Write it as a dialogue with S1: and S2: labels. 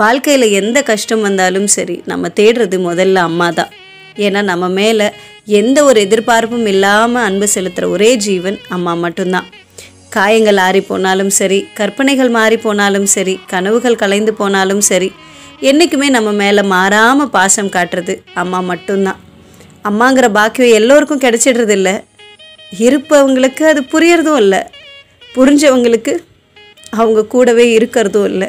S1: வாழ்க்கையில் எந்த கஷ்டம் வந்தாலும் சரி நம்ம தேடுறது முதல்ல அம்மா தான். ஏன்னா நம்ம மேலே எந்த ஒரு எதிர்பார்ப்பும் இல்லாமல் அன்பு செலுத்துகிற ஒரே ஜீவன் அம்மா மட்டும்தான். காயங்கள் ஆறி போனாலும் சரி கற்பனைகள் மாறி போனாலும் சரி கனவுகள் கலைந்து போனாலும் சரி என்றைக்குமே நம்ம மேலே மாறாமல் பாசம் காட்டுறது அம்மா மட்டும்தான். அம்மாங்கிற பாக்கியம் எல்லோருக்கும் கிடைச்சிடுறது இல்லை. இருப்பவங்களுக்கு அது புரியறதும் இல்லை. புரிஞ்சவங்களுக்கு அவங்க கூடவே இருக்கிறதும் இல்லை.